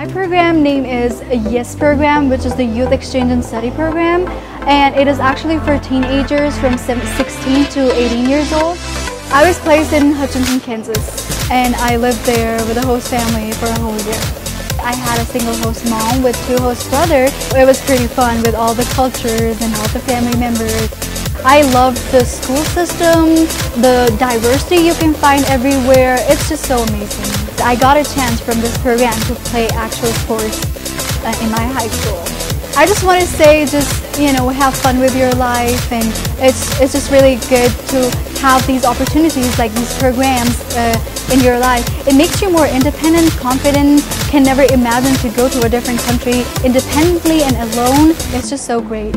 My program name is YES program, which is the Youth Exchange and Study program, and it is actually for teenagers from 16 to 18 years old. I was placed in Hutchinson, Kansas, and I lived there with a host family for a whole year. I had a single host mom with two host brothers. It was pretty fun with all the cultures and all the family members. I love the school system, the diversity you can find everywhere. It's just so amazing. I got a chance from this program to play actual sports uh, in my high school. I just want to say just, you know, have fun with your life and it's, it's just really good to have these opportunities like these programs uh, in your life. It makes you more independent, confident, can never imagine to go to a different country independently and alone. It's just so great.